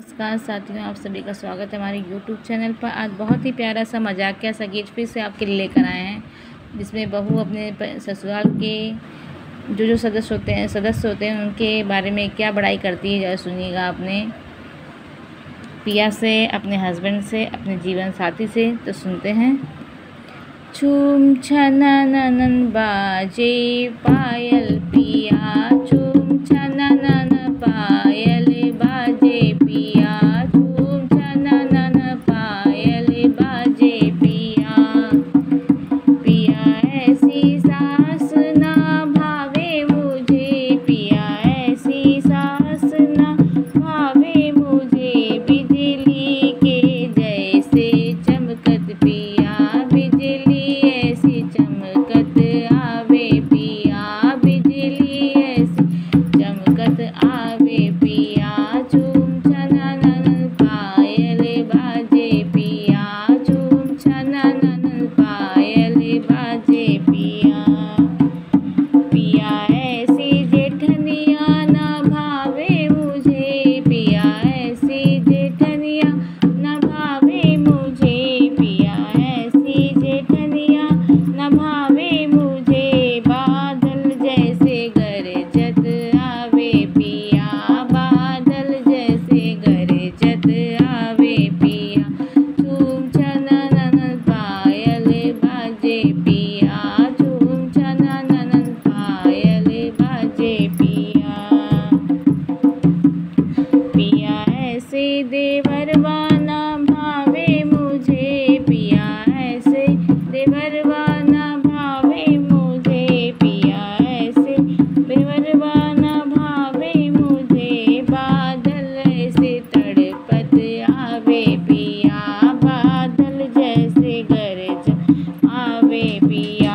नमस्कार साथियों, आप सभी का स्वागत है हमारे यूट्यूब चैनल पर। आज बहुत ही प्यारा सा, मजाकिया सा गीत फिर से आपके लिए लेकर आए हैं, जिसमें बहू अपने ससुराल के जो जो सदस्य होते हैं, सदस्य होते हैं, उनके बारे में क्या बड़ाई करती है, जरा सुनिएगा अपने पिया से, अपने हस्बैंड से, अपने जीवन साथी से तो सुनते हैं। छूम छनन बाजे, पायल देवरवा ना भावे मुझे पिया ऐसे। देवरवा ना भावे मुझे पिया ऐसे। देवरवा ना भावे मुझे बादल ऐसे तड़पत आवे। पिया बादल जैसे गरज आवे। पिया